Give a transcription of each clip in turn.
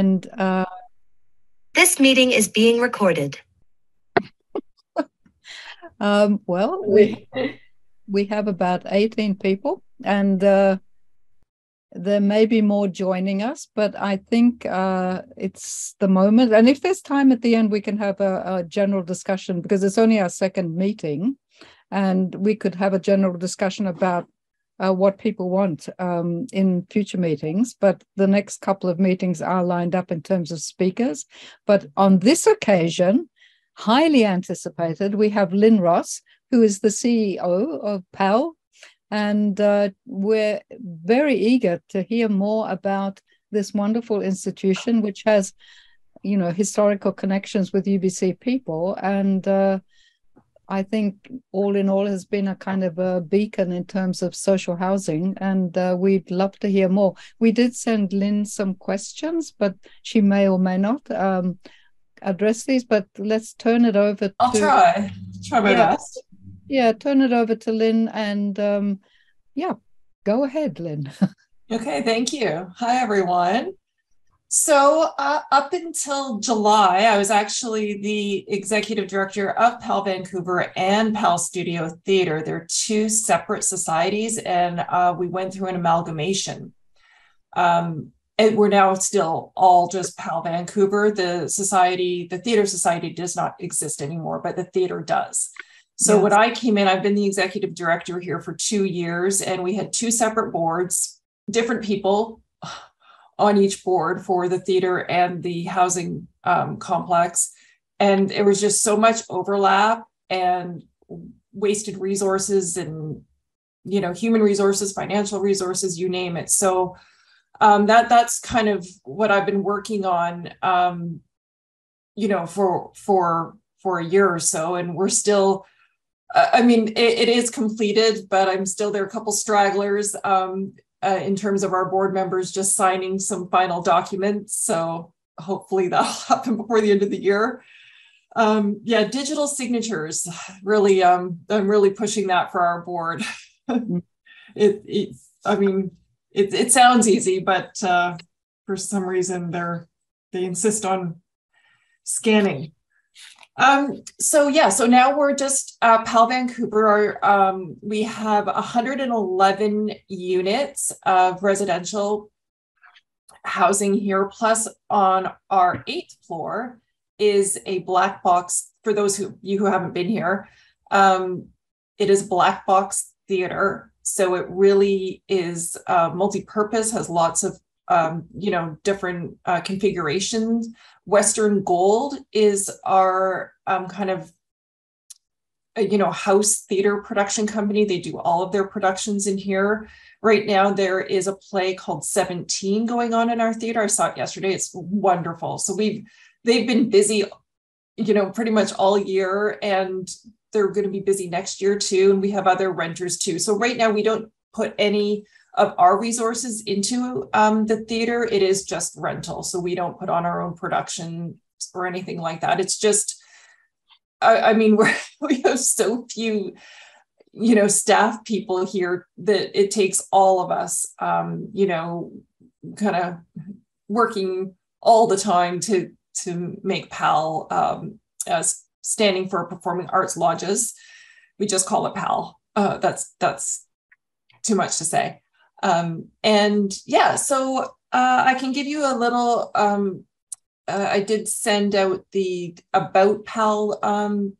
And uh, this meeting is being recorded. um, well, we we have about eighteen people, and uh, there may be more joining us, but I think uh, it's the moment. And if there's time at the end, we can have a, a general discussion because it's only our second meeting, and we could have a general discussion about uh, what people want um, in future meetings. But the next couple of meetings are lined up in terms of speakers. But on this occasion, highly anticipated, we have Lynn Ross, who is the CEO of PAL. And uh, we're very eager to hear more about this wonderful institution, which has, you know, historical connections with UBC people and uh, I think all in all has been a kind of a beacon in terms of social housing, and uh, we'd love to hear more. We did send Lynn some questions, but she may or may not um, address these. But let's turn it over. I'll to, try. Try my yeah, best. Yeah, turn it over to Lynn, and um, yeah, go ahead, Lynn. okay, thank you. Hi, everyone. So, uh, up until July, I was actually the executive director of PAL Vancouver and PAL Studio Theatre. They're two separate societies, and uh, we went through an amalgamation. Um, and we're now still all just PAL Vancouver. The society, the theater society, does not exist anymore, but the theater does. So, yes. when I came in, I've been the executive director here for two years, and we had two separate boards, different people on each board for the theater and the housing um, complex. And it was just so much overlap and wasted resources and you know human resources financial resources you name it so um, that that's kind of what i've been working on um, you know for for for a year or so and we're still uh, i mean it, it is completed but i'm still there a couple stragglers um, uh, in terms of our board members just signing some final documents. So hopefully that'll happen before the end of the year. Um, yeah, digital signatures. Really, um, I'm really pushing that for our board. it, it, I mean, it, it sounds easy, but uh, for some reason they're they insist on scanning. Um, so yeah, so now we're just uh, PAL Vancouver. Um, we have 111 units of residential housing here. Plus, on our eighth floor is a black box. For those who you who haven't been here, um, it is black box theater. So it really is uh, multi-purpose. Has lots of um, you know different uh, configurations Western Gold is our um, kind of uh, you know house theater production company. They do all of their productions in here. Right now, there is a play called 17 going on in our theater. I saw it yesterday. It's wonderful. So we've they've been busy, you know, pretty much all year, and they're going to be busy next year too. And we have other renters too. So right now, we don't put any of our resources into um, the theater. It is just rental. So we don't put on our own production or anything like that. It's just, I, I mean, we're, we have so few, you know, staff people here that it takes all of us, um, you know, kind of working all the time to to make PAL um, as standing for Performing Arts Lodges. We just call it PAL. Uh, that's that's too much to say. Um, and yeah, so uh, I can give you a little. Um, uh, I did send out the about PAL um,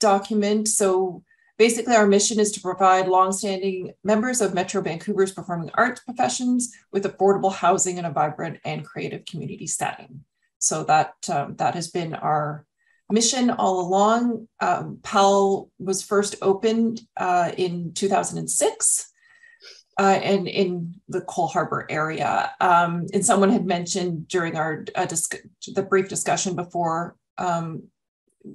document. So basically, our mission is to provide longstanding members of Metro Vancouver's performing arts professions with affordable housing in a vibrant and creative community setting. So that um, that has been our mission all along. Um, PAL was first opened uh, in 2006 uh, and in the Coal Harbor area. Um, and someone had mentioned during our uh, the brief discussion before, um,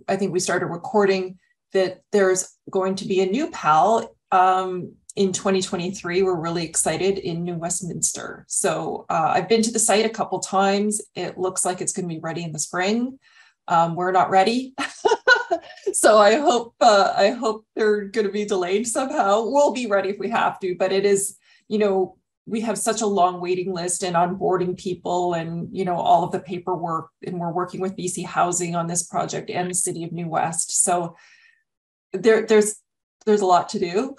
I think we started recording that there's going to be a new PAL um, in 2023. We're really excited in New Westminster. So uh, I've been to the site a couple times. It looks like it's going to be ready in the spring. Um, we're not ready. so I hope uh, I hope they're going to be delayed somehow. We'll be ready if we have to, but it is you know we have such a long waiting list and onboarding people and you know all of the paperwork and we're working with bc housing on this project and the city of new west. So there there's there's a lot to do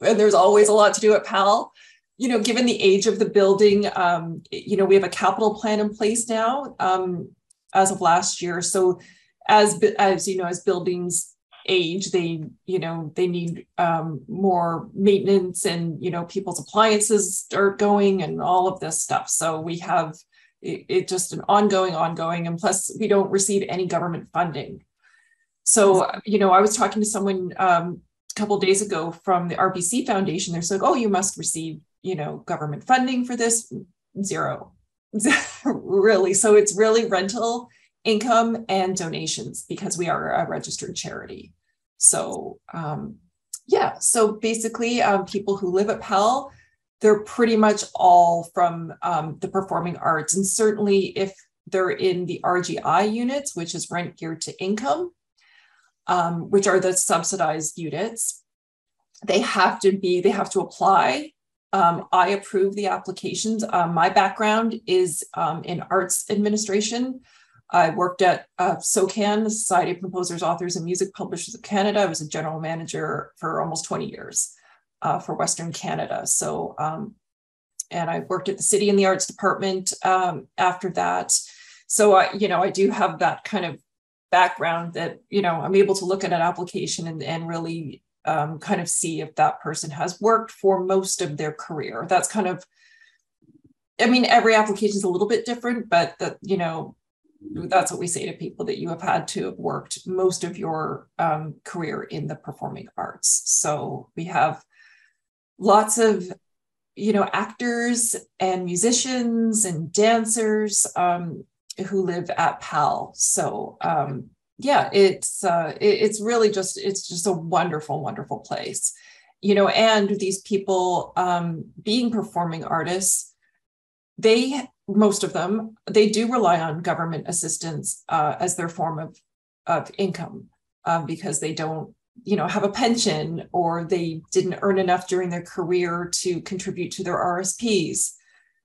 and there's always a lot to do at pal. You know given the age of the building um, you know we have a capital plan in place now um, as of last year. So as as you know as buildings age they you know they need um, more maintenance and you know people's appliances start going and all of this stuff. So we have it, it just an ongoing ongoing and plus we don't receive any government funding. So you know i was talking to someone um, a couple days ago from the rbc foundation. They're like oh you must receive you know government funding for this. Zero. Really. So it's really rental income and donations because we are a registered charity. So, um, yeah, so basically, um, people who live at PAL, they're pretty much all from um, the performing arts. And certainly, if they're in the RGI units, which is rent geared to income, um, which are the subsidized units, they have to be, they have to apply. Um, I approve the applications. Um, my background is um, in arts administration. I worked at uh, SOCAN, the Society of Composers, Authors, and Music Publishers of Canada. I was a general manager for almost 20 years uh, for Western Canada. So, um, and I worked at the City in the Arts Department um, after that. So, I, you know, I do have that kind of background that, you know, I'm able to look at an application and, and really um, kind of see if that person has worked for most of their career. That's kind of, I mean, every application is a little bit different, but that, you know, that's what we say to people that you have had to have worked most of your um, career in the performing arts. So we have lots of you know actors and musicians and dancers um, who live at PAL. So um, yeah, it's uh, it, it's really just it's just a wonderful, wonderful place. You know, and these people um, being performing artists, they most of them, they do rely on government assistance uh, as their form of, of income uh, because they don't, you know, have a pension or they didn't earn enough during their career to contribute to their RSPs.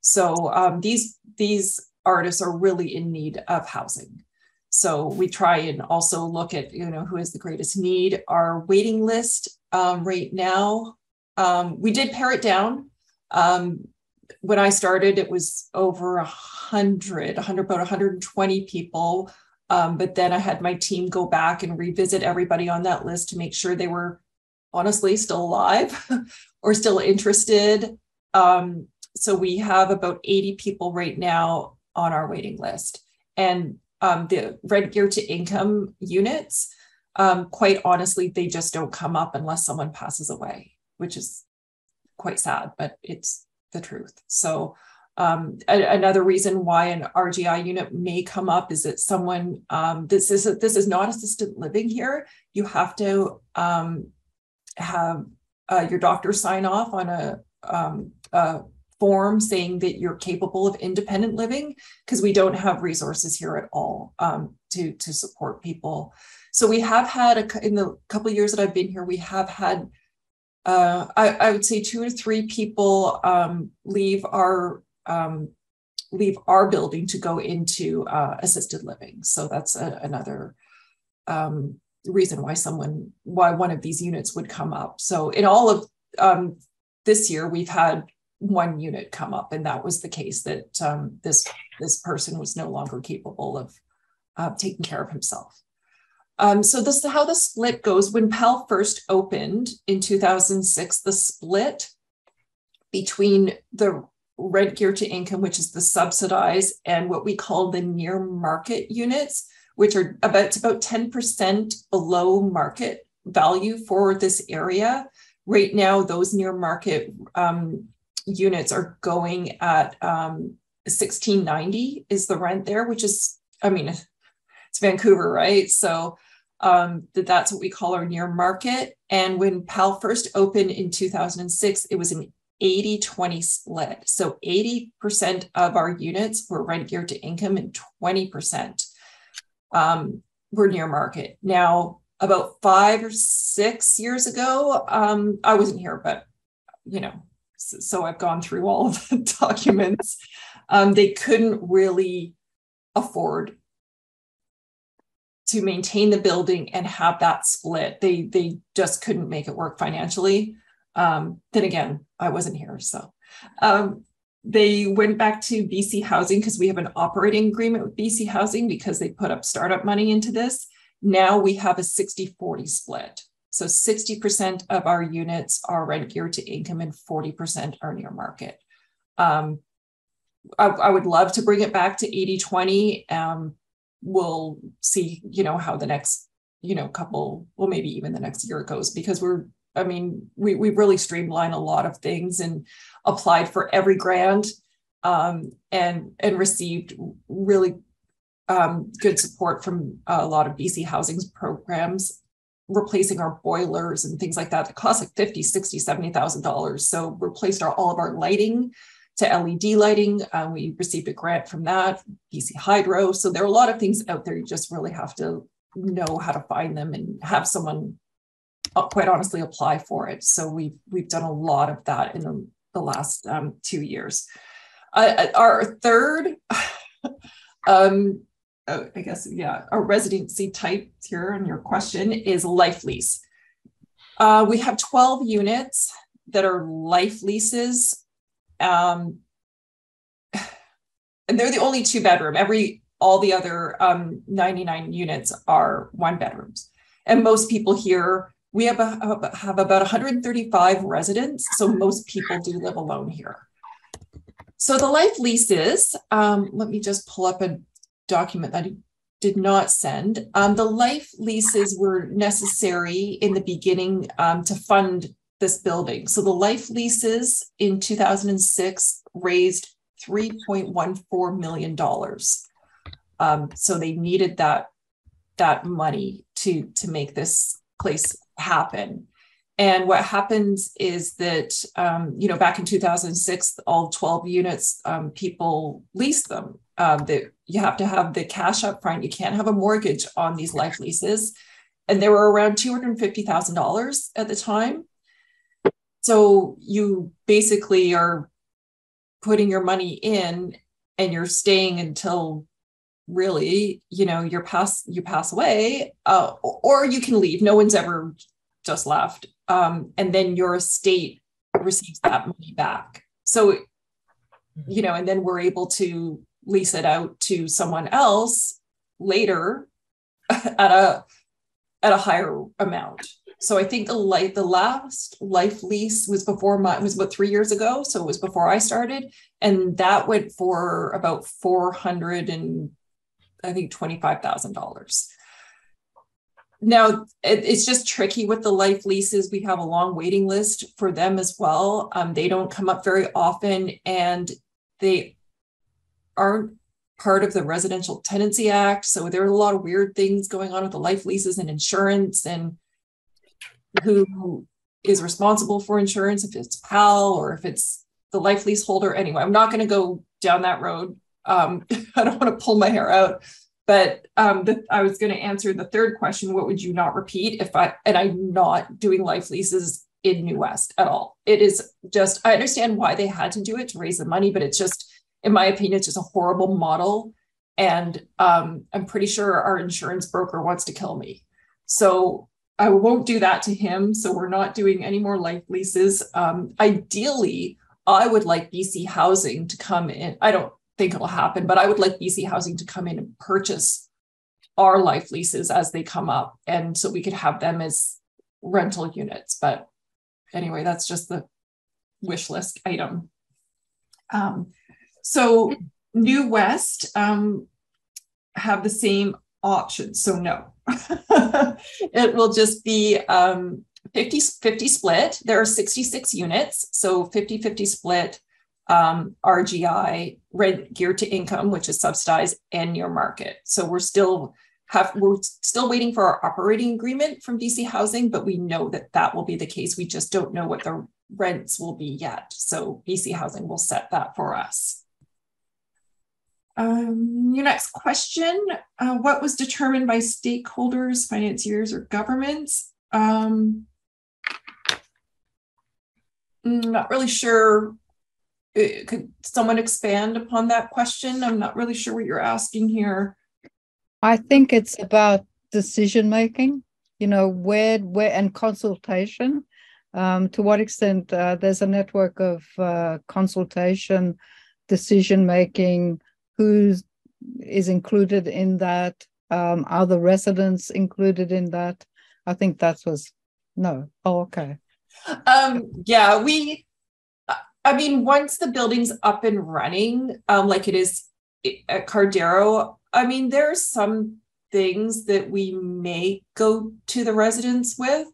So um, these these artists are really in need of housing. So we try and also look at, you know, who has the greatest need. Our waiting list um, right now, um, we did pare it down. When I started, it was over a hundred, hundred about 120 people. Um, but then I had my team go back and revisit everybody on that list to make sure they were honestly still alive or still interested. Um, so we have about 80 people right now on our waiting list. And um, the rent gear to income units, um, quite honestly, they just don't come up unless someone passes away, which is quite sad, but it's the truth. So um, a, another reason why an RGI unit may come up is that someone um, this is this is not assisted living here. You have to um, have uh, your doctor sign off on a, um, a, form saying that you're capable of independent living because we don't have resources here at all um, to to support people. So we have had a, in the couple years that I've been here, we have had uh, I, I, would say two or three people um, leave our um, leave our building to go into uh, assisted living. So that's a, another um, reason why someone why one of these units would come up. So in all of um, this year, we've had one unit come up, and that was the case that um, this this person was no longer capable of uh, taking care of himself. Um, so this is how the split goes. When PAL first opened in 2006, the split between the rent gear to income, which is the subsidized, and what we call the near market units, which are about about 10% below market value for this area. Right now, those near market um, units are going at um, 1690 is the rent there, which is, I mean, it's Vancouver, right? So um, that that's what we call our near market. And when PAL first opened in 2006, it was an 80 20 split. So 80% of our units were rent geared to income and 20% um, were near market. Now, about five or six years ago, um, I wasn't here, but you know, so I've gone through all of the documents. Um, they couldn't really afford to maintain the building and have that split. They they just couldn't make it work financially. Um, then again, I wasn't here, so um, they went back to BC Housing because we have an operating agreement with BC Housing because they put up startup money into this. Now we have a 60 40 split. So 60% of our units are rent geared to income and 40% are near market. Um, I, I, would love to bring it back to 80 20. Um, we'll see, you know, how the next, you know, couple, well, maybe even the next year goes because we're, I mean, we, we really streamlined a lot of things and applied for every grant um, and, and received really um, good support from a lot of BC Housing's programs, replacing our boilers and things like that. It costs like 50, 60, $70,000. So replaced our, all of our lighting to LED lighting. Um, we received a grant from that, BC Hydro. So there are a lot of things out there. You just really have to know how to find them and have someone uh, quite honestly apply for it. So we've, we've done a lot of that in the, the last um, two years. Uh, uh our third um, uh, I guess, yeah, a residency type here in your question is life lease. Uh, we have 12 units that are life leases. Um, and they're the only two bedroom. Every all the other um, 99 units are one bedrooms. And most people here, we have, a, have about 135 residents. So most people do live alone here. So the life leases, um, let me just pull up a document that he did not send. Um, the life leases were necessary in the beginning um, to fund this building. So the life leases in 2006 raised $3.14 million. Um, so they needed that, that money to, to make this place happen. And what happens is that, um, you know, back in 2006, all 12 units, um, people leased them. Um, that you have to have the cash up front. You can't have a mortgage on these life leases. And they were around $250,000 at the time. So you basically are putting your money in and you're staying until really, you know, you're pass you pass away, uh, or you can leave. No one's ever just left um, and then your estate receives that money back. So, you know, and then we're able to lease it out to someone else later at a at a higher amount. So I think the life the last life lease was before my was about three years ago. So it was before I started, and that went for about four hundred and I think twenty five thousand dollars. Now, it, it's just tricky with the life leases. We have a long waiting list for them as well. Um, they don't come up very often and they aren't part of the Residential Tenancy Act. So there are a lot of weird things going on with the life leases and insurance and who is responsible for insurance, if it's PAL or if it's the life lease holder. Anyway, I'm not going to go down that road. Um, I don't want to pull my hair out. But um, the, I was going to answer the third question: What would you not repeat if I? And I'm not doing life leases in New West at all. It is just I understand why they had to do it to raise the money, but it's just, in my opinion, it's just a horrible model. And um, I'm pretty sure our insurance broker wants to kill me. So I won't do that to him. So we're not doing any more life leases. Um, ideally, I would like BC Housing to come in. I don't think it'll happen, but I would like BC Housing to come in and purchase our life leases as they come up. And so we could have them as rental units. But anyway, that's just the wish list item. Um, so New West um, have the same options. So no, it will just be um, 50, 50 split. There are 66 units. So 50, 50 split um, RGI, rent geared to income, which is subsidized, and your market. So we're still have we're still waiting for our operating agreement from BC Housing, but we know that that will be the case. We just don't know what the rents will be yet. So BC Housing will set that for us. Um, your next question, uh, what was determined by stakeholders, financiers, or governments? Um, Mm, not really sure. Uh, Could someone expand upon that question? I'm not really sure what you're asking here. I think it's about decision making, you know, where, where, and consultation. Um, to what extent uh, there's a network of uh, consultation, decision making, who's included in that, um, are the residents included in that? I think that was no. Oh, okay. Um, yeah, we, I mean, once the building's up and running, um, like it is at Cardero, I mean, there are some things that we may go to the residents with,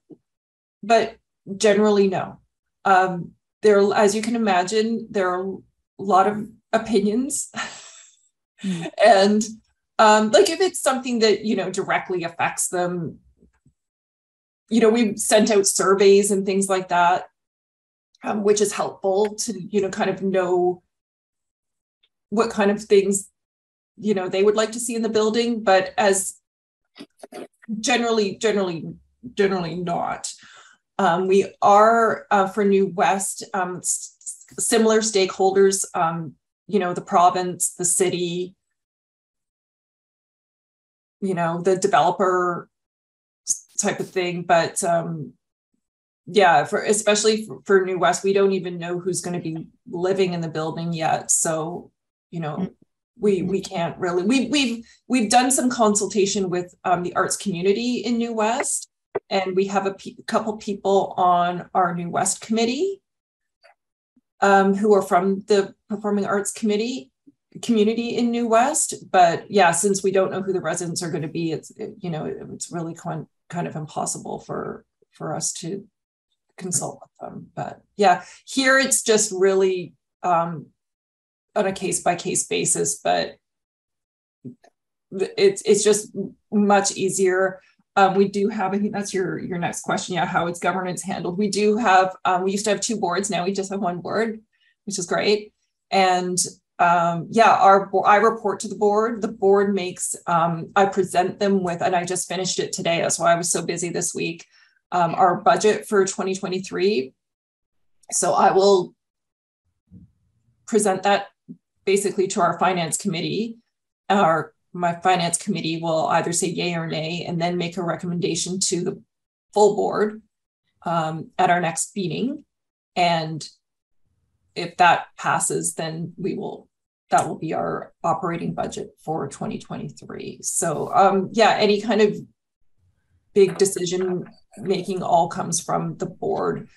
but generally no. Um, there, as you can imagine, there are a lot of opinions, Mm. and um, like if it's something that you know directly affects them, you know, we sent out surveys and things like that, um, which is helpful to you know kind of know what kind of things you know they would like to see in the building but as generally generally generally not um, we are uh, for new west um, s- similar stakeholders um, you know the province the city you know the developer type of thing. But um yeah for especially for, for new west we don't even know who's going to be living in the building yet. So you know we we can't really we we've we've done some consultation with um, the arts community in new west. And we have a pe- couple people on our new west committee um, who are from the performing arts committee community in new west. But yeah since we don't know who the residents are going to be it's it, you know it, it's really kind kind of impossible for for us to consult with them. But yeah here it's just really um on a case by case basis but it's it's just much easier um, we do have i think that's your your next question yeah how it's governance handled? We do have um, we used to have two boards now we just have one board which is great. And um, yeah our i report to the board. The board makes um, i present them with and i just finished it today that's why i was so busy this week um, our budget for 2023 so i will present that basically to our finance committee our my finance committee will either say yay or nay and then make a recommendation to the full board um, at our next meeting. And if that passes then we will that will be our operating budget for 2023 so um, yeah any kind of big decision making all comes from the board.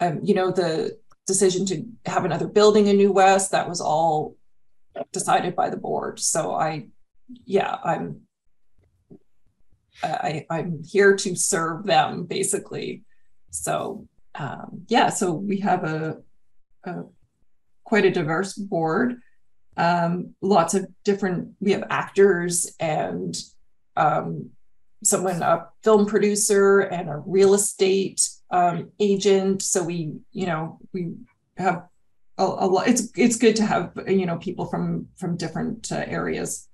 Um, you know the decision to have another building in new west that was all decided by the board. So i yeah i'm i i'm here to serve them basically. So um yeah so we have a, a quite a diverse board. Um lots of different we have actors and um someone a film producer and a real estate um agent. So we you know we have a, a lot it's it's good to have you know people from from different uh, areas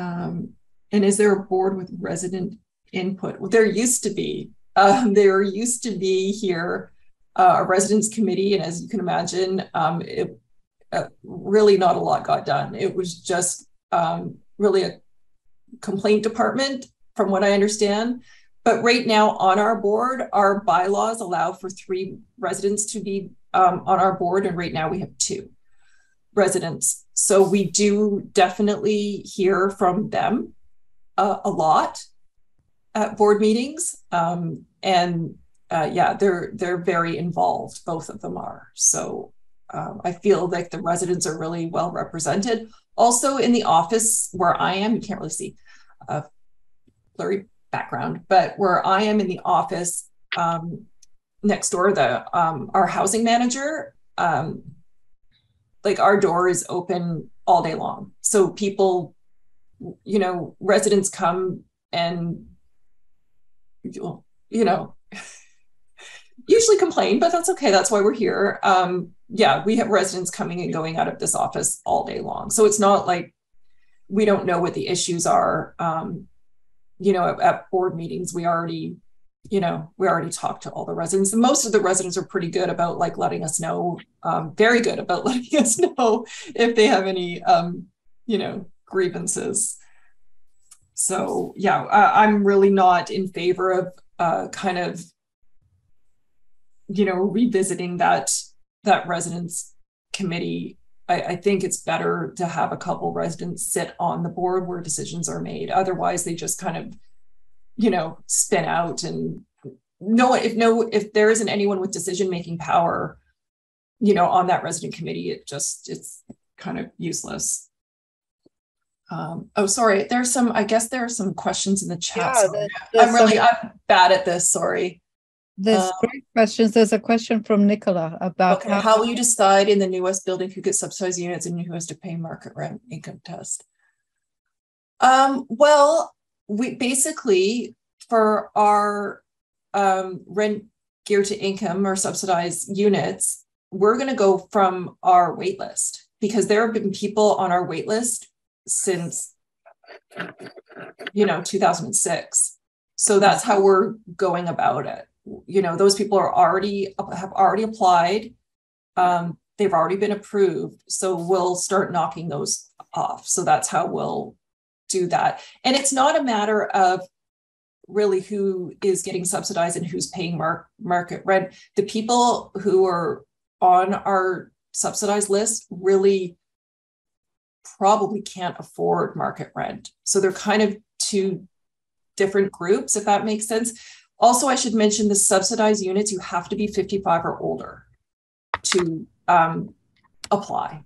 um, and is there a board with resident input? Well, there used to be. Um, there used to be here uh, a residents committee, and as you can imagine, um, it uh, really not a lot got done. It was just um, really a complaint department, from what I understand. But right now on our board, our bylaws allow for three residents to be um, on our board, and right now we have two residents. So we do definitely hear from them uh, a lot at board meetings, um, and uh, yeah, they're they're very involved. Both of them are. So um, I feel like the residents are really well represented. Also in the office where I am, you can't really see a blurry background, but where I am in the office um, next door, the um, our housing manager um, like our door is open all day long. So people, you know, residents come and, you know, usually complain, but that's okay. That's why we're here. Um, yeah, we have residents coming and going out of this office all day long. So it's not like we don't know what the issues are. Um, you know, at, at board meetings, we already you know, we already talked to all the residents. Most of the residents are pretty good about like letting us know, um, very good about letting us know if they have any, um, you know, grievances. So yeah, I, I'm really not in favor of uh, kind of, you know, revisiting that that residents committee. I, I think it's better to have a couple residents sit on the board where decisions are made. Otherwise, they just kind of you know spin out and no if no if there isn't anyone with decision making power you know on that resident committee it just it's kind of useless. Um, oh sorry there's some i guess there are some questions in the chat yeah, there's, there's i'm really i'm bad at this sorry. There's um, great questions there's a question from nicola about okay, how, how will you decide in the new west building who gets subsidized units and who has to pay market rent income test? Um, well we basically for our um, rent geared to income or subsidized units, we're going to go from our wait list because there have been people on our wait list since you know 2006 so that's how we're going about it. You know those people are already have already applied um, they've already been approved. So we'll start knocking those off. So that's how we'll do that. And it's not a matter of really who is getting subsidized and who's paying mar- market rent. The people who are on our subsidized list really probably can't afford market rent. So they're kind of two different groups, if that makes sense. Also, I should mention the subsidized units, you have to be 55 or older to um, apply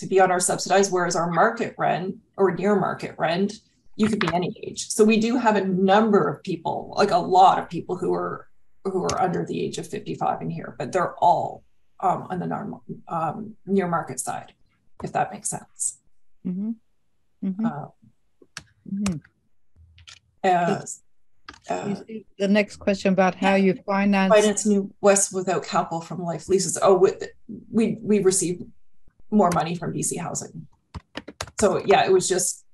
to be on our subsidized, whereas our market rent or near market rent, you could be any age. So we do have a number of people, like a lot of people who are who are under the age of 55 in here, but they're all um, on the normal, um, near market side, if that makes sense. Mm-hmm. Mm-hmm. Uh, mm-hmm. Uh, uh, the next question about how you finance finance new west without capital from life leases. Oh, we we receive more money from BC Housing. So yeah, it was just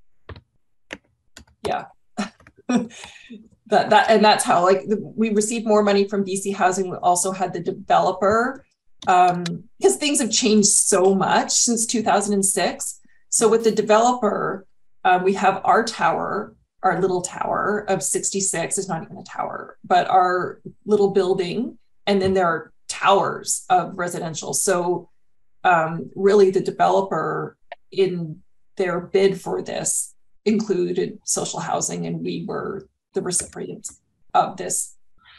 yeah. that that and that's how like the, we received more money from BC Housing. We also had the developer um, because things have changed so much since 2006. So with the developer, um, we have our tower, our little tower of 66. It's not even a tower, but our little building, and then there are towers of residential. So um, really the developer in their bid for this included social housing and we were the recipients of this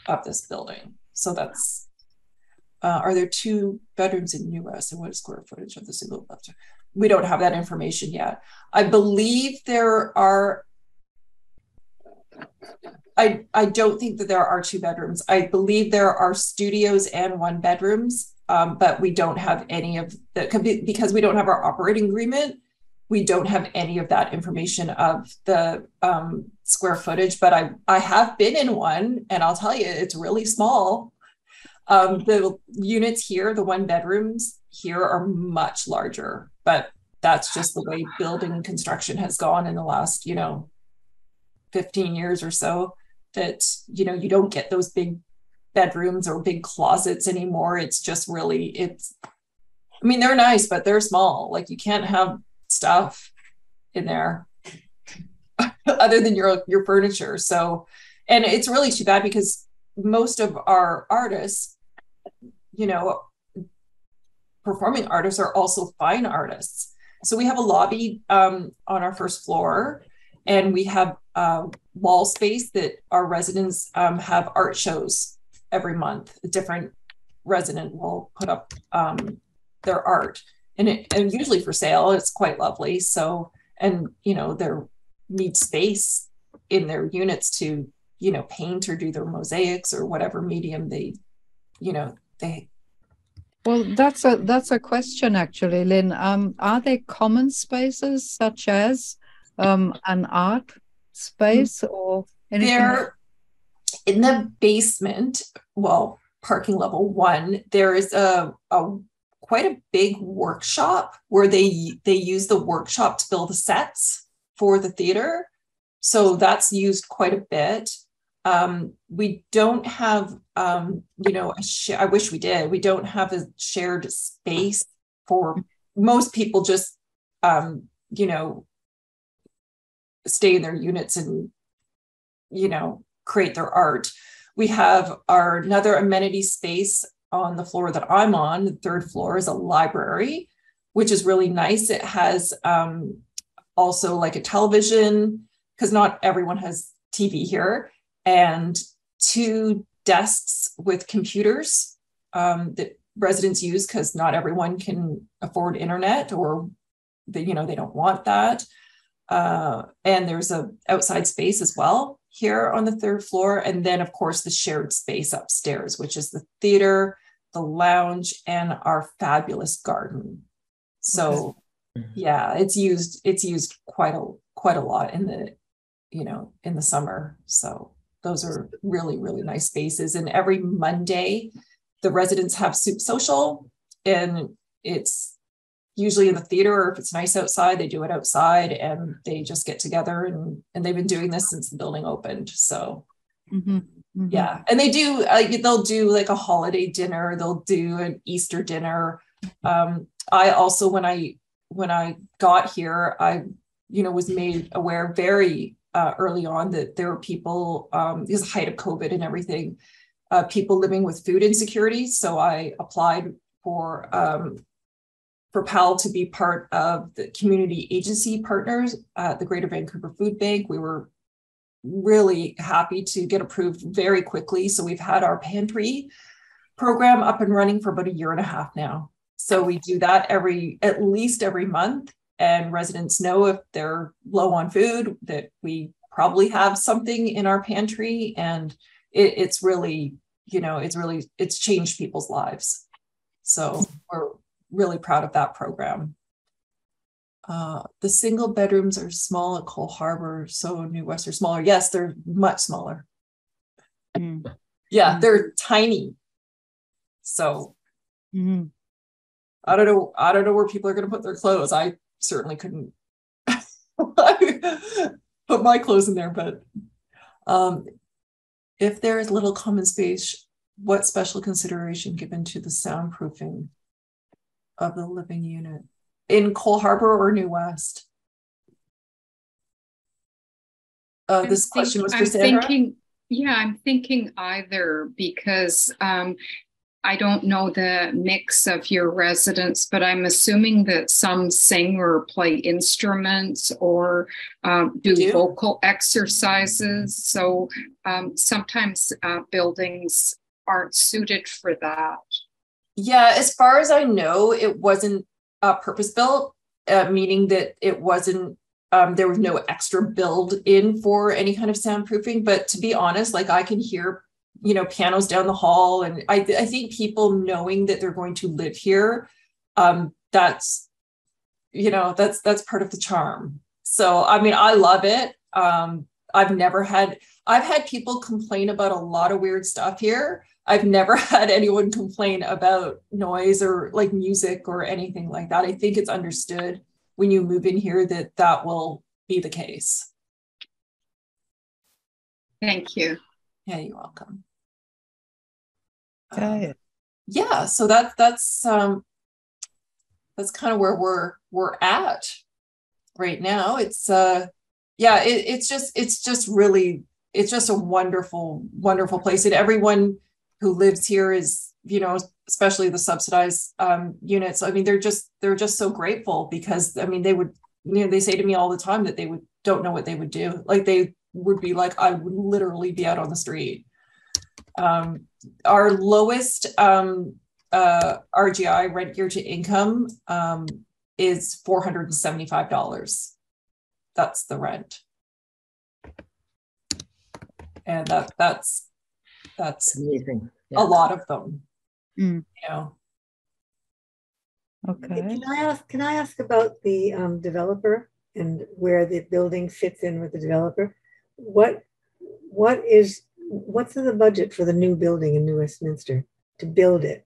of this building. So that's uh, are there two bedrooms in us and what is square footage of the single bedroom we don't have that information yet. I believe there are I, I don't think that there are two bedrooms. I believe there are studios and one bedrooms um, but we don't have any of the because we don't have our operating agreement we don't have any of that information of the um, square footage but i i have been in one and i'll tell you it's really small. Um, the units here the one bedrooms here are much larger but that's just the way building construction has gone in the last you know 15 years or so that you know you don't get those big bedrooms or big closets anymore. It's just really, it's, I mean, they're nice, but they're small. Like you can't have stuff in there other than your your furniture. So, and it's really too bad because most of our artists, you know, performing artists are also fine artists. So we have a lobby um, on our first floor, and we have uh, wall space that our residents um, have art shows every month a different resident will put up um, their art. And it and usually for sale it's quite lovely. So and you know they need space in their units to you know paint or do their mosaics or whatever medium they you know they well that's a that's a question actually lynn. Um, are there common spaces such as um, an art space or anything? there in the basement, well, parking level one, there is a, a quite a big workshop where they they use the workshop to build the sets for the theater. So that's used quite a bit. Um, we don't have, um, you know, sh- I wish we did. We don't have a shared space for most people. Just, um, you know, stay in their units and, you know, create their art. We have our another amenity space on the floor that I'm on. The third floor is a library, which is really nice. It has um, also like a television because not everyone has TV here and two desks with computers um, that residents use because not everyone can afford internet or they, you know they don't want that uh, and there's a outside space as well here on the third floor and then of course the shared space upstairs which is the theater the lounge and our fabulous garden so okay. Mm-hmm. yeah it's used it's used quite a quite a lot in the you know in the summer so those are really, really nice spaces. And every Monday, the residents have soup social, and it's usually in the theater, or if it's nice outside, they do it outside and they just get together. And, and they've been doing this since the building opened. So, mm-hmm. Mm-hmm. yeah. And they do, uh, they'll do like a holiday dinner, they'll do an Easter dinner. Um, I also, when I, when I got here, I, you know, was made aware very uh, early on that there were people, um, because the height of COVID and everything, uh, people living with food insecurity. So I applied for um, for PAL to be part of the community agency partners at the Greater Vancouver Food Bank. We were really happy to get approved very quickly. So we've had our pantry program up and running for about a year and a half now. So we do that every at least every month and residents know if they're low on food that we probably have something in our pantry and it, it's really you know it's really it's changed people's lives so we're really proud of that program uh, the single bedrooms are small at Coal Harbor, so New West are smaller. Yes, they're much smaller. Mm. Yeah, mm. they're tiny. So mm. I don't know. I don't know where people are going to put their clothes. I certainly couldn't put my clothes in there, but um, if there is little common space, what special consideration given to the soundproofing of the living unit in Coal Harbor or New West? Uh, this think, question was for I'm Sandra. Thinking, yeah, I'm thinking either because um, I don't know the mix of your residents, but I'm assuming that some sing or play instruments or um, do, do, vocal exercises. So um, sometimes uh, buildings aren't suited for that. Yeah, as far as I know, it wasn't uh, purpose built, uh, meaning that it wasn't. Um, there was no extra build in for any kind of soundproofing. But to be honest, like I can hear you know pianos down the hall and i, I think people knowing that they're going to live here um, that's you know that's that's part of the charm so i mean i love it um, i've never had i've had people complain about a lot of weird stuff here i've never had anyone complain about noise or like music or anything like that i think it's understood when you move in here that that will be the case thank you yeah you're welcome Okay. Um, yeah, so that that's um that's kind of where we're we're at right now. It's uh yeah, it, it's just it's just really it's just a wonderful wonderful place. And everyone who lives here is you know especially the subsidized um, units i mean they're just they're just so grateful because i mean they would you know they say to me all the time that they would don't know what they would do. Like they would be like i would literally be out on the street. Um, our lowest um, uh, RGI rent gear to income um, is $475. That's the rent. And that that's that's amazing. Yeah. A lot of them. Mm. You know. Okay. Can I ask can I ask about the um, developer and where the building fits in with the developer? What what is what's the budget for the new building in New Westminster to build it?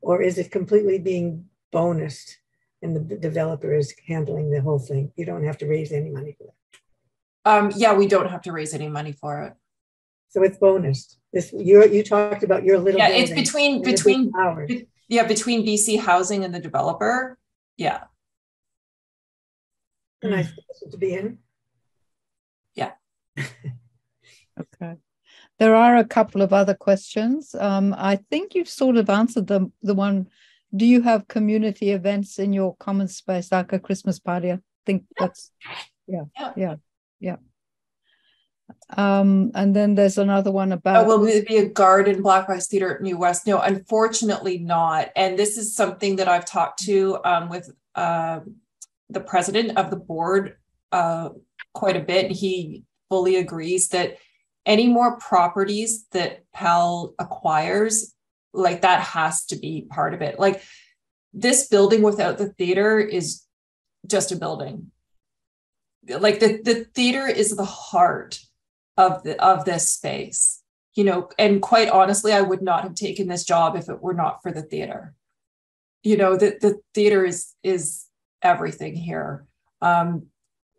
Or is it completely being bonused and the developer is handling the whole thing? You don't have to raise any money for that. Um, yeah, we don't have to raise any money for it. So it's bonus. This you you talked about your little Yeah, it's between and the big between towers. be- yeah, between BC Housing and the developer. Yeah. A nice position to be in. Yeah. okay. There are a couple of other questions. Um, I think you've sort of answered the the one. Do you have community events in your common space, like a Christmas party? I think that's yeah, Yeah. yeah, yeah. Um, and then there's another one about will it be a garden Black Rice Theater at New West? No, unfortunately not. And this is something that I've talked to um, with um the president of the board uh, quite a bit. He fully agrees that any more properties that PAL acquires, like that has to be part of it. Like this building without the theater is just a building. Like the, the theater is the heart of the of this space you know and quite honestly i would not have taken this job if it were not for the theater you know the, the theater is is everything here um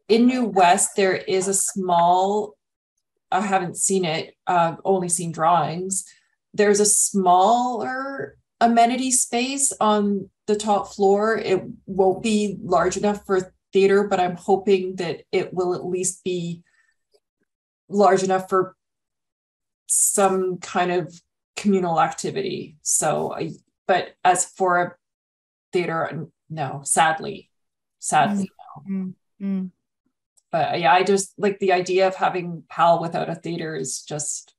in new west there is a small i haven't seen it uh, only seen drawings there's a smaller amenity space on the top floor it won't be large enough for theater but i'm hoping that it will at least be large enough for some kind of communal activity. So, I, but as for a theater, no, sadly, sadly. Mm, mm, But yeah, I just like the idea of having PAL without a theater is just.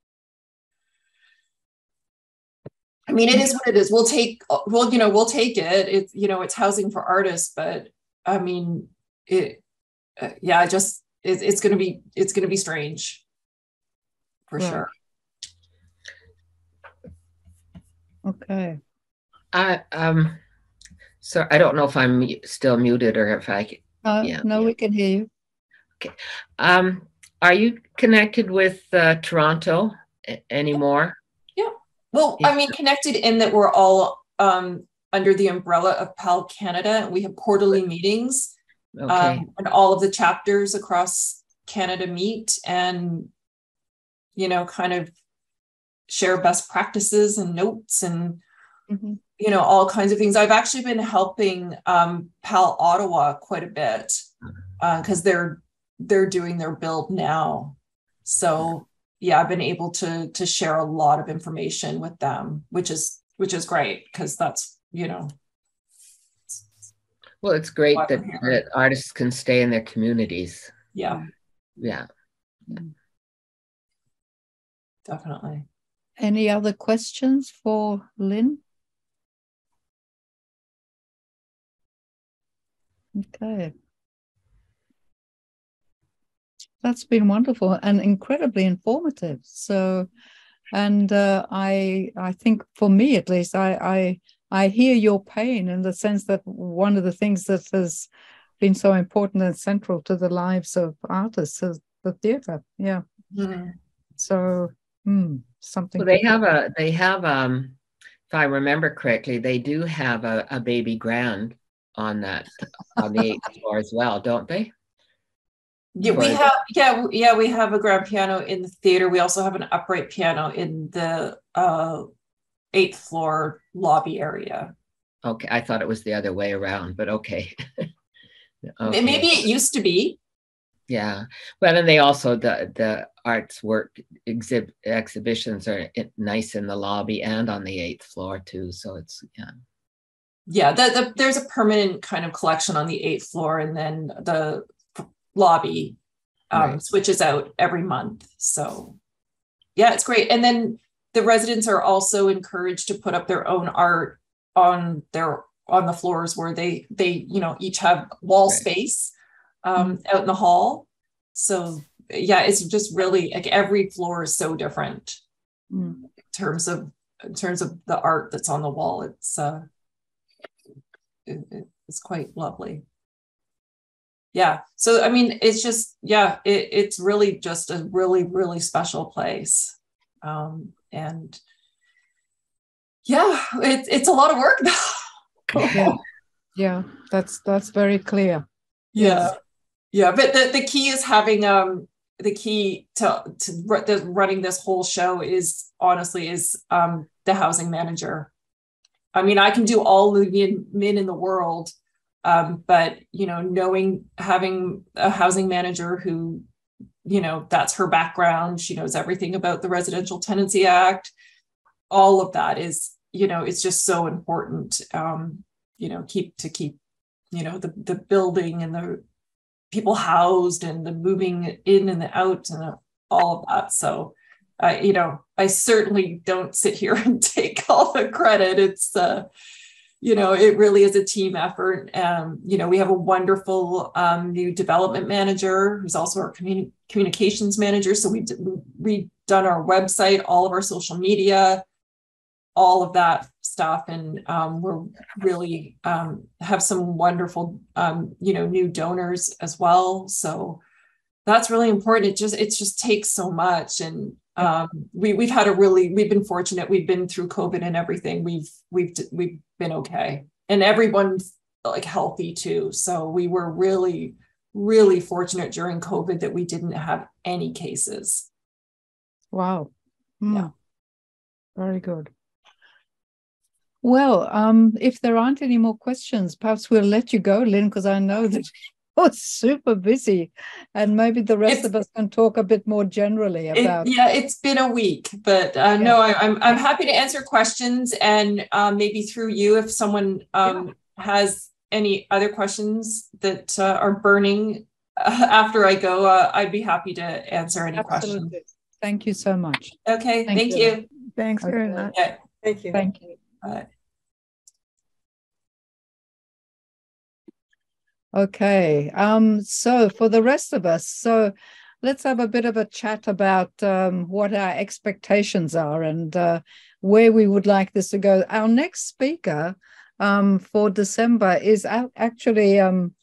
I mean, it is what it is. We'll take, well, you know, we'll take it. It's, you know, it's housing for artists, but I mean, it, uh, yeah, just, it, it's going to be, it's going to be strange for Right. sure. okay. I um, so I don't know if I'm still muted or if I. c- Uh, Yeah, no, yeah. we can hear you. Okay. Um, are you connected with uh, Toronto a- anymore? Well, I mean, connected in that we're all um, under the umbrella of PAL Canada. We have quarterly meetings, Okay, um, and all of the chapters across Canada meet and, you know, kind of share best practices and notes and Mhm. you know all kinds of things. I've actually been helping um, PAL Ottawa quite a bit because they're they're doing their build now. So yeah, I've been able to to share a lot of information with them, which is which is great because that's you know well, it's great that, that artists can stay in their communities. yeah Yeah. Mm. definitely. Any other questions for Lynn? Okay. That's been wonderful and incredibly informative. So, and uh, I, I think for me at least, I, I, I hear your pain in the sense that one of the things that has been so important and central to the lives of artists is the theatre. Yeah. Mhm. So, hmm, something. Well, they have a they have um, if I remember correctly, they do have a, a baby grand on that on the eighth floor as well, don't they? Yeah, we have yeah yeah we have a grand piano in the theater. We also have an upright piano in the uh, eighth floor lobby area. Okay, I thought it was the other way around, but okay. Okay. Maybe it used to be. Yeah. Well, and they also the the arts work exhib exhibitions are nice in the lobby and on the eighth floor too. So it's yeah. Yeah, the, the, there's a permanent kind of collection on the eighth floor, and then the lobby um, Right. switches out every month. So, yeah, it's great. And then the residents are also encouraged to put up their own art on their on the floors where they they you know each have wall Right. space um, out in the hall. So yeah, it's just really like every floor is so different Hmm. in terms of in terms of the art that's on the wall. It's uh it- it's quite lovely. Yeah. So I mean, it's just yeah, it, it's really just a really really special place, um, and yeah, it's it's a lot of work. Yeah. Yeah, that's that's very clear. yeah, yeah. But the the key is having um the key to to the, running this whole show is honestly is um, the housing manager. I mean, I can do all the admin in the world, um, but you know, knowing having a housing manager who, you know, that's her background, she knows everything about the Residential Tenancy Act, all of that is, you know, it's just so important. Um, you know, keep to keep, you know, the the building and the people housed and the moving in and the out and all of that. So, uh, you know, I certainly don't sit here and take all the credit. It's, uh, you know, it really is a team effort. Um, you know, we have a wonderful um, new development manager who's also our communi- communications manager. So we've redone our website, all of our social media, all of that stuff. And um, we're really um, have some wonderful um, you know new donors as well. So that's really important. It just it just takes so much. And um, we we've had a really we've been fortunate. We've been through covid and everything. We've we've we've been okay. And everyone's like healthy too. So we were really really fortunate during covid that we didn't have any cases. Wow. Mm. yeah. Very good. Well, um, if there aren't any more questions, perhaps we'll let you go, Lynn, because I know that you're super busy, and maybe the rest it's, of us can talk a bit more generally about. It, yeah, it's been a week, but uh, yeah. no, I, am I'm, I'm happy to answer questions, and uh, maybe through you, if someone um, yeah. has any other questions that uh, are burning uh, after I go, uh, I'd be happy to answer any Absolutely. questions. Thank you so much. Okay, thank, thank you. you. Thanks okay. very much. Okay. Thank you. Thank you. Okay. Um, so for the rest of us, so let's have a bit of a chat about um, what our expectations are and uh, where we would like this to go. Our next speaker um, for December is actually um,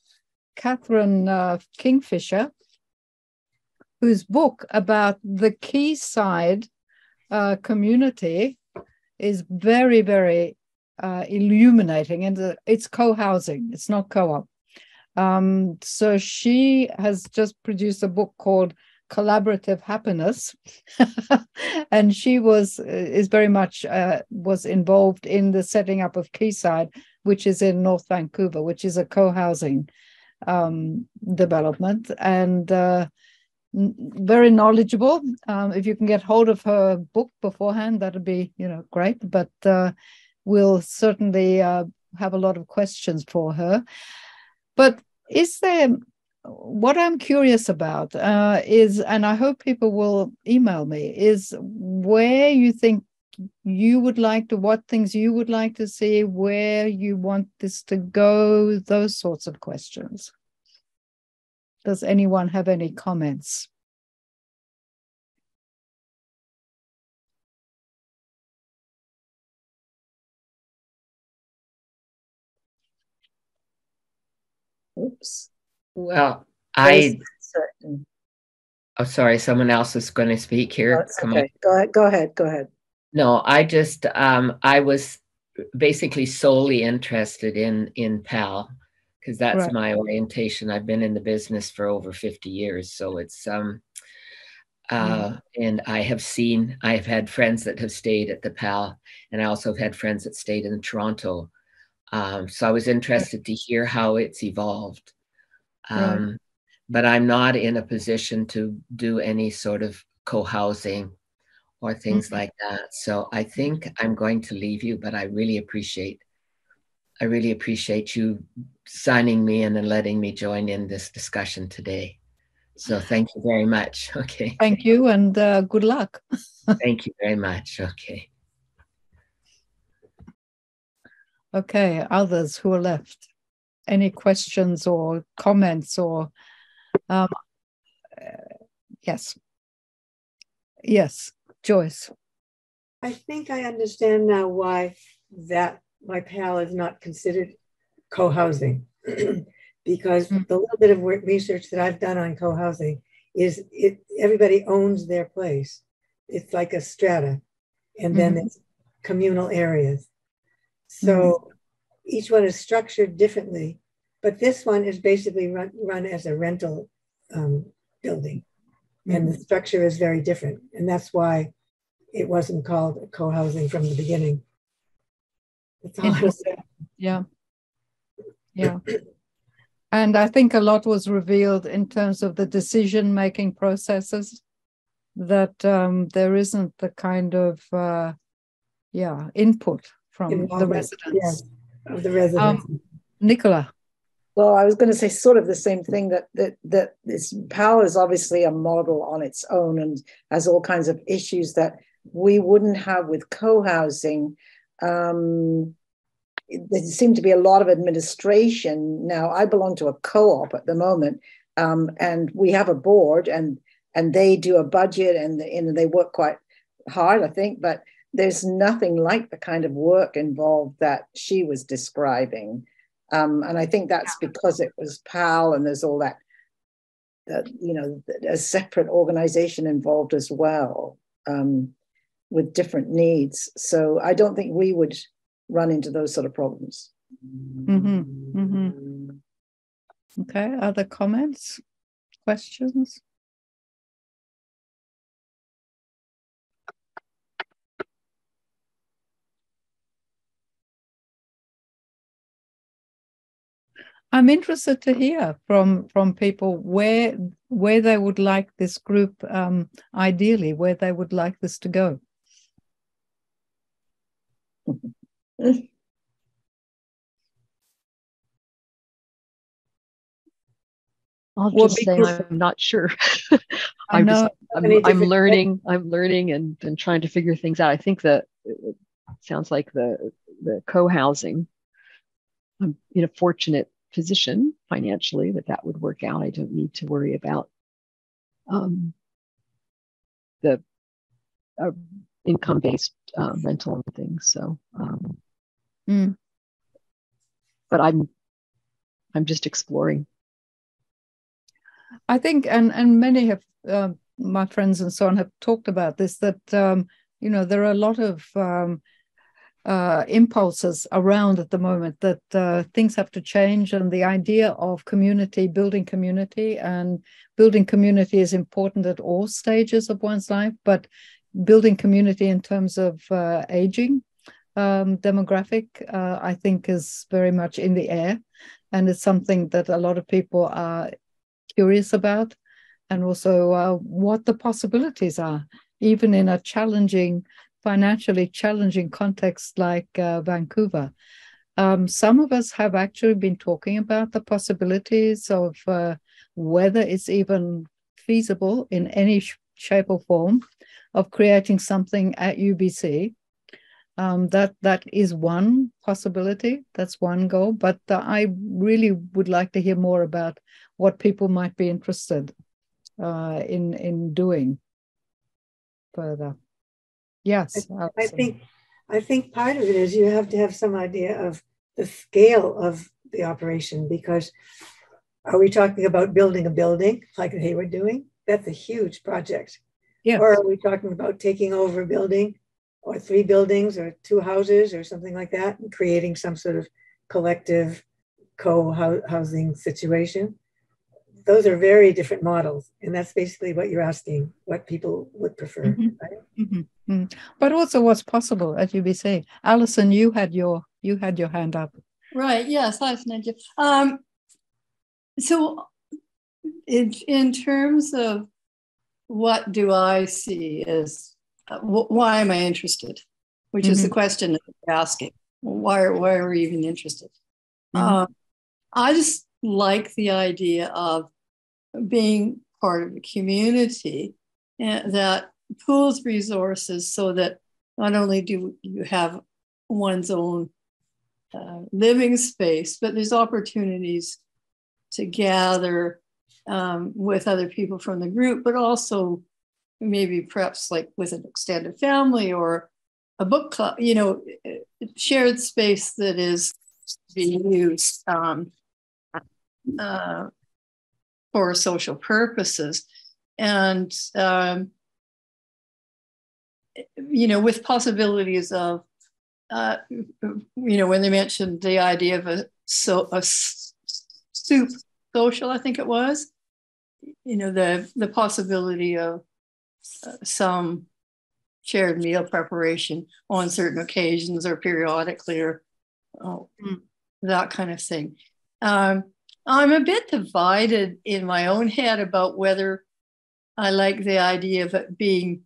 Catherine uh, Kingfisher, whose book about the Quayside uh, community is very, very uh, illuminating. And uh, it's co housing, it's not co op. Um, so she has just produced a book called collaborative happiness and she was uh, is very much uh, was involved in the setting up of quayside which is in north vancouver which is a co-housing um, development and uh, very knowledgeable. Um, if you can get hold of her book beforehand, that'd be you know great. But uh, we'll certainly uh, have a lot of questions for her. But is there what I'm curious about uh, is, and I hope people will email me, is where you think you would like to, what things you would like to see, where you want this to go, those sorts of questions. Does anyone have any comments? Oops. Well, I. Oh, sorry. Someone else is going to speak here. Oh, Come okay. on. Go ahead. Go ahead. Go ahead. No, I just um, I was basically solely interested in in PAL because that's right. my orientation. I've been in the business for over 50 years. So it's, um, uh, mm. and I have seen, I have had friends that have stayed at the PAL, and I also have had friends that stayed in Toronto. Um, so I was interested to hear how it's evolved. Um, right. But I'm not in a position to do any sort of co housing or things mm-hmm. like that. So I think I'm going to leave you, but I really appreciate I really appreciate you signing me in and letting me join in this discussion today. So thank you very much. Okay. Thank you and uh, good luck. thank you very much. Okay. Okay, others who are left. Any questions or comments or um, uh, yes. Yes, Joyce. I think I understand now why that my PAL is not considered co-housing because mm-hmm. the little bit of research that I've done on co-housing is it everybody owns their place. It's like a strata, and then mm-hmm. it's communal areas. So mm-hmm. each one is structured differently, but this one is basically run, run as a rental um, building. and the structure is very different. And that's why it wasn't called co-housing from the beginning. That's all say. Yeah. Yeah. And I think a lot was revealed in terms of the decision making processes that um, there isn't the kind of uh, yeah input from the residents. Yes, of the residents. Um, Nicola. Well, I was going to say sort of the same thing that that that this PAL is obviously a model on its own and has all kinds of issues that we wouldn't have with co-housing. Um, there seemed to be a lot of administration. Now, I belong to a co-op at the moment, um, and we have a board, and and they do a budget, and, and they work quite hard, I think. But there's nothing like the kind of work involved that she was describing, um, and I think that's because it was PAL, and there's all that, that you know, a separate organization involved as well. Um, with different needs. So I don't think we would run into those sort of problems. Mm-hmm. Mm-hmm. Okay, other comments, questions? I'm interested to hear from from people where where they would like this group um, ideally, where they would like this to go. I'll just say I'm not sure. I'm just I'm, I'm learning. I'm learning and, and trying to figure things out. I think that it sounds like the the co-housing. I'm in a fortunate position financially that that would work out. I don't need to worry about um, the uh, income based uh, rental and things. So, um, mm. but I'm I'm just exploring. I think, and and many have uh, my friends and so on have talked about this that um, you know there are a lot of um, uh, impulses around at the moment that uh, things have to change, and the idea of community, building community, and building community is important at all stages of one's life, but building community in terms of uh, aging um, demographic, uh, I think, is very much in the air. And it's something that a lot of people are curious about, and also uh, what the possibilities are, even in a challenging, financially challenging context like uh, Vancouver. Um, some of us have actually been talking about the possibilities of uh, whether it's even feasible in any sh- shape or form of creating something at UBC. Um, that that is one possibility. That's one goal. But uh, I really would like to hear more about what people might be interested uh, in in doing further. Yes, I, I think I think part of it is you have to have some idea of the scale of the operation because are we talking about building a building like they were doing? That's a huge project. Yes. Or are we talking about taking over a building or three buildings or two houses or something like that and creating some sort of collective co-housing situation? Those are very different models. And that's basically what you're asking, what people would prefer. Mm-hmm. Right? Mm-hmm. Mm-hmm. But also what's possible at UBC. Alison, you had your you had your hand up. Right. Yes. Hi, Sneja. Um, so in, in terms of what do I see as uh, why am I interested? Which mm-hmm. is the mm-hmm. question that you're asking. Why, why are we even interested? Mm-hmm. Uh, I just like the idea of being part of a community eh, that pools resources so that not only do you have one's own uh, living space, but there's opportunities to gather um, with other people from the group, but also maybe perhaps like with an extended family or a book club, you know, shared space that is being used um, uh, for social purposes. And, um, you know, with possibilities of, uh, you know, when they mentioned the idea of a, so, a soup social, I think it was, you know, the the possibility of uh, some shared meal preparation on certain occasions or periodically or oh, mm. that kind of thing. Um, I'm a bit divided in my own head about whether I like the idea of it being,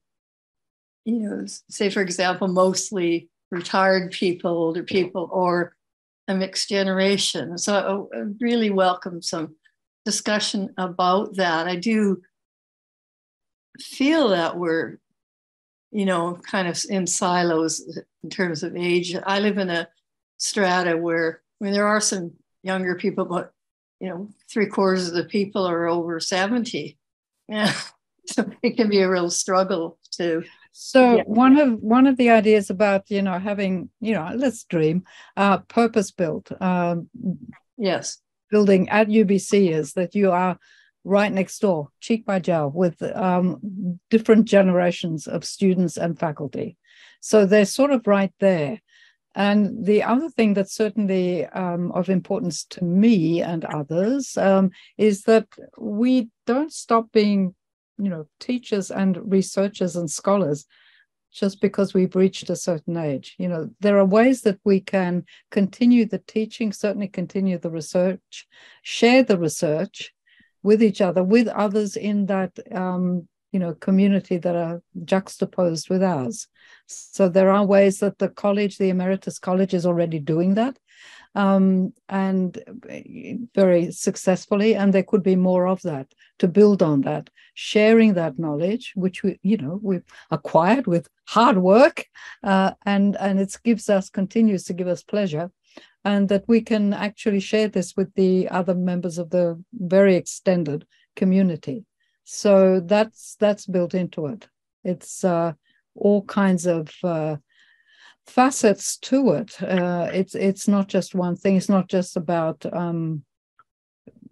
you know, say, for example, mostly retired people, older people, or a mixed generation. So uh, I really welcome some discussion about that. I do feel that we're, you know, kind of in silos uh, in terms of age. I live in a strata where, I mean, there are some younger people, but, you know, three quarters of the people are over 70. Yeah. So it can be a real struggle to so yeah. one of one of the ideas about you know having you know let's dream uh purpose built um yes building at UBC is that you are right next door cheek by jowl with um different generations of students and faculty so they're sort of right there and the other thing that's certainly um, of importance to me and others um, is that we don't stop being you know teachers and researchers and scholars just because we've reached a certain age. You know there are ways that we can continue the teaching certainly continue the research share the research with each other with others in that um, you know community that are juxtaposed with ours so there are ways that the college the emeritus college is already doing that um, and very successfully. And there could be more of that to build on that, sharing that knowledge, which we, you know, we've acquired with hard work, uh, and and it gives us continues to give us pleasure, and that we can actually share this with the other members of the very extended community. So that's that's built into it. It's uh, all kinds of uh, facets to it. Uh, it's it's not just one thing. It's not just about um,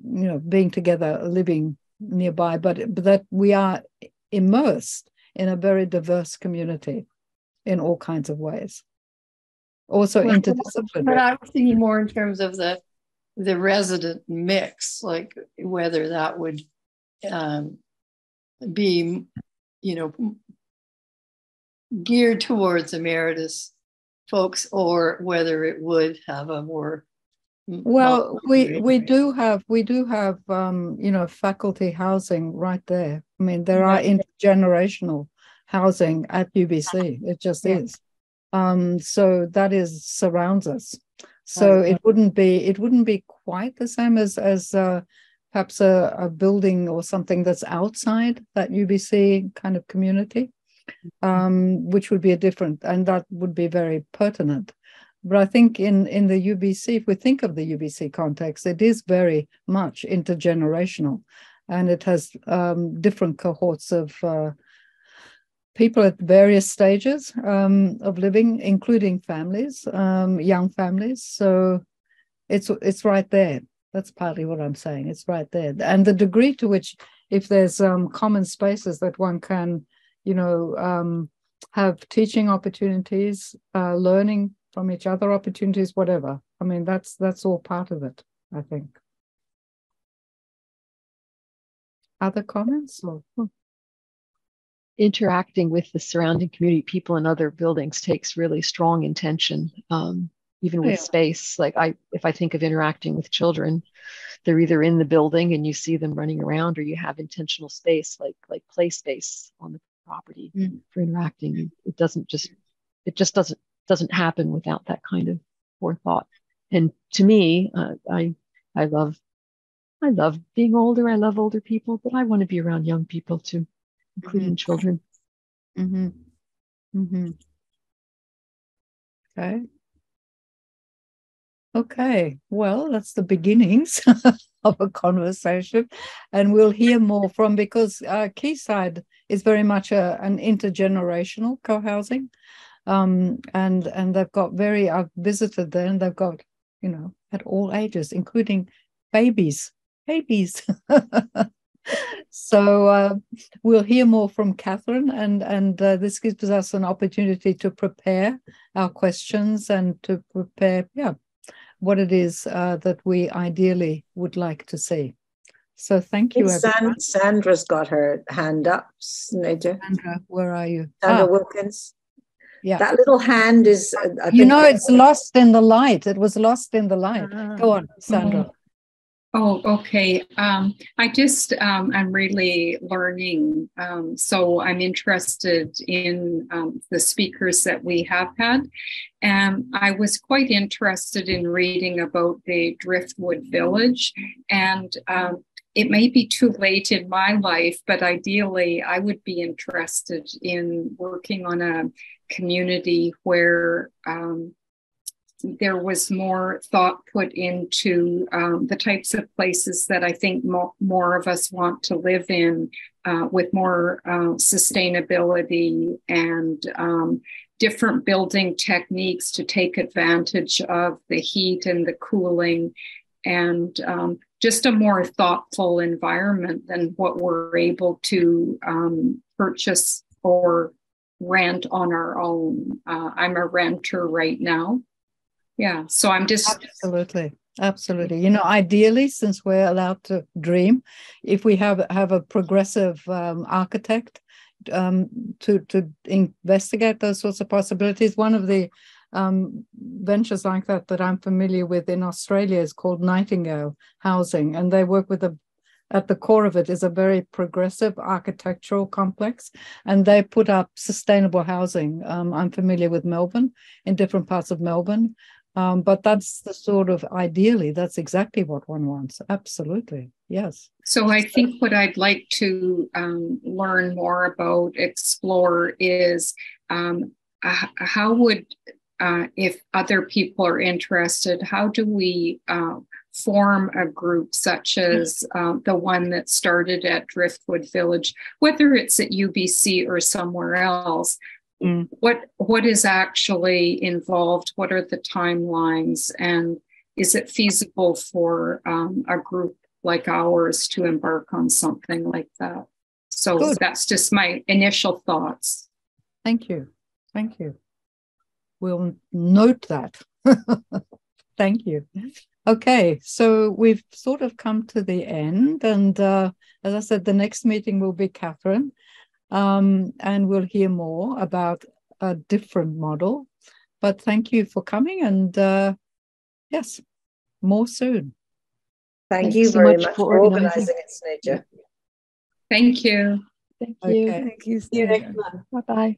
you know being together, living nearby, but, but that we are immersed in a very diverse community in all kinds of ways. Also well, interdisciplinary. But I was thinking more in terms of the the resident mix, like whether that would um, be, you know, geared towards emeritus folks or whether it would have a more well we we do have we do have um you know faculty housing right there. I mean there are intergenerational housing at ubc it just yeah. is. Um so that is surrounds us. So it wouldn't be it wouldn't be quite the same as as uh, perhaps a, a building or something that's outside that ubc kind of community um, which would be a different, and that would be very pertinent. But I think in, in the UBC, if we think of the UBC context, it is very much intergenerational and it has um, different cohorts of uh, people at various stages um, of living, including families, um, young families. So it's it's right there. That's partly what I'm saying. It's right there, and the degree to which, if there's um, common spaces that one can you know, um, have teaching opportunities, uh, learning from each other opportunities, whatever. I mean, that's that's all part of it. I think. Other comments? Or? Interacting with the surrounding community, people in other buildings takes really strong intention. Um, even with yeah. space, like I, if I think of interacting with children, they're either in the building and you see them running around, or you have intentional space, like like play space on the property mm. for interacting. It doesn't just it just doesn't doesn't happen without that kind of forethought. And to me, uh, I I love I love being older. I love older people, but I want to be around young people too, including mm-hmm. children. Mm-hmm. Mm-hmm. Okay. Okay. Well, that's the beginnings of a conversation, and we'll hear more from because uh, Quayside is very much a, an intergenerational co-housing. Um, and and they've got very I've visited there and they've got, you know, at all ages, including babies. Babies. so uh, we'll hear more from Catherine, and and uh, this gives us an opportunity to prepare our questions and to prepare, yeah, what it is uh, that we ideally would like to see. So thank you. San, Sandra's got her hand up. Sandra, where are you? Sandra ah. Wilkins. Yeah. That little hand is. Uh, you know, it's lost in the light. It was lost in the light. Ah. Go on, Sandra. Oh. Okay. Um, I just, um, I'm really learning. Um, so I'm interested in um, the speakers that we have had. And I was quite interested in reading about the Driftwood Village. And um, it may be too late in my life, but ideally, I would be interested in working on a community where um, there was more thought put into um, the types of places that I think mo- more of us want to live in uh, with more uh, sustainability and um, different building techniques to take advantage of the heat and the cooling and um, just a more thoughtful environment than what we're able to um, purchase or rent on our own. Uh, I'm a renter right now yeah so i'm just absolutely absolutely you know ideally since we're allowed to dream if we have have a progressive um, architect um, to to investigate those sorts of possibilities one of the um, ventures like that that i'm familiar with in australia is called nightingale housing and they work with a at the core of it is a very progressive architectural complex, and they put up sustainable housing. Um, I'm familiar with Melbourne, in different parts of Melbourne, um, but that's the sort of ideally, that's exactly what one wants. Absolutely. Yes. So I think what I'd like to um, learn more about, explore is um, uh, how would, uh, if other people are interested, how do we uh, form a group such as uh, the one that started at Driftwood Village, whether it's at UBC or somewhere else, Mm. What what is actually involved? What are the timelines, and is it feasible for um, a group like ours to embark on something like that? So Good. that's just my initial thoughts. Thank you, thank you. We'll note that. thank you. Okay, so we've sort of come to the end, and uh, as I said, the next meeting will be Catherine um, and we'll hear more about a different model. But thank you for coming, and uh, yes, more soon. Thank Thanks you so very much, much for organizing it, Sneja. Thank you. Thank you. Okay. Thank you. See you next month. Bye bye.